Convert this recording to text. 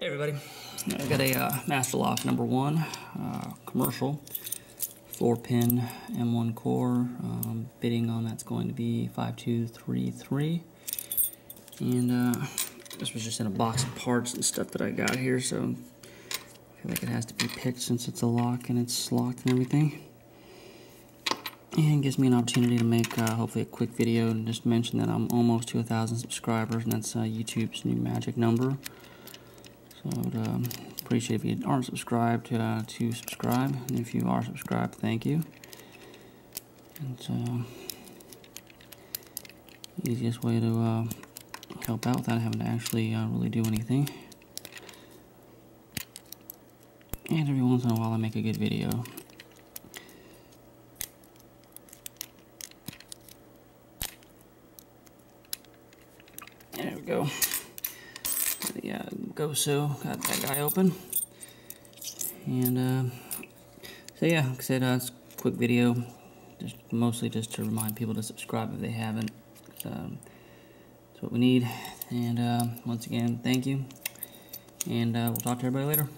Hey everybody, I got a uh, Master Lock number one, uh, commercial, 4 pin M1 core, um, bitting on that's going to be 5233, and uh, this was just in a box of parts and stuff that I got here, so I feel like it has to be picked since it's a lock and it's locked and everything. And gives me an opportunity to make uh, hopefully a quick video and just mention that I'm almost to a thousand subscribers and that's uh, YouTube's new magic number. So I would um, appreciate if you aren't subscribed to, uh, to subscribe. And if you are subscribed, thank you. It's uh, easiest way to uh, help out without having to actually uh, really do anything. And every once in a while I make a good video. There we go uh, GoSo, got that guy open. And uh, so yeah, like I said, uh, it's a quick video, just mostly just to remind people to subscribe if they haven't. Um, that's what we need. And uh, once again, thank you. And uh, we'll talk to everybody later.